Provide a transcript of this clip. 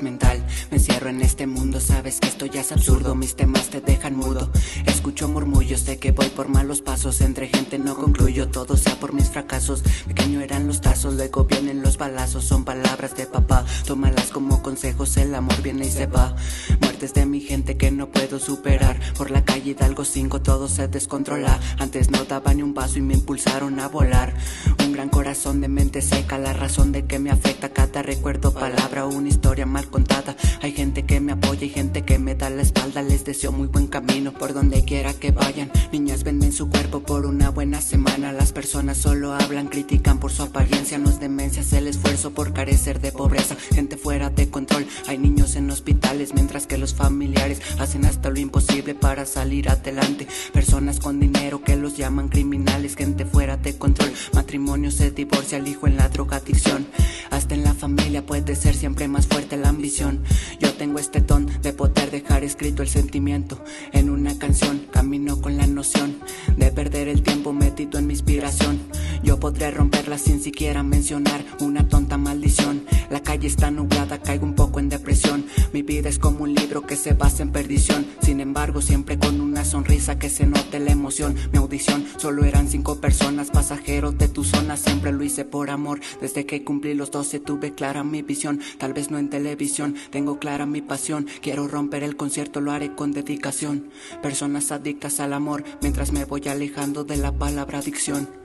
mental. Me encierro en este mundo, sabes que esto ya es absurdo. Mis temas te dejan mudo. Escucho murmullos, sé que voy por malos pasos. Entre gente no concluyo, todo sea por mis fracasos. Pequeño eran los tazos, luego vienen los balazos. Son palabras de papá, tómalas como consejos. El amor viene y se va. Muertes de mi gente que no puedo superar. Por la calle Hidalgo 5 todo se descontrola. Antes no daba ni un paso y me impulsaron a volar. Un gran corazón de mente seca, la razón de que me afecta cada recuerdo, palabra, gente que me da la espalda. Les deseo muy buen camino por donde quiera que vayan. Niñas venden su cuerpo por una buena semana. Las personas solo hablan, critican por su apariencia. No es demencia, es el esfuerzo por carecer de pobreza. Gente fuera de control, hay niños en hospitales, mientras que los familiares hacen hasta lo imposible para salir adelante. Personas con dinero que los llaman criminales, gente fuera de control. Matrimonio se divorcia, el hijo en la drogadicción. Hasta en la familia puede ser siempre más fuerte la ambición. Tengo este don de poder dejar escrito el sentimiento en una canción. Camino con la noción de perder el tiempo metido en mi inspiración. Yo podré romperla sin siquiera mencionar una tonta maldición. La calle está nublada, caigo un poco en depresión. Mi vida es como un libro que se basa en perdición. Sin embargo, siempre con sonrisa que se note la emoción. Mi audición solo eran cinco personas, pasajeros de tu zona. Siempre lo hice por amor. Desde que cumplí los 12 tuve clara mi visión. Tal vez no en televisión, tengo clara mi pasión. Quiero romper el concierto, lo haré con dedicación. Personas adictas al amor, mientras me voy alejando de la palabra adicción.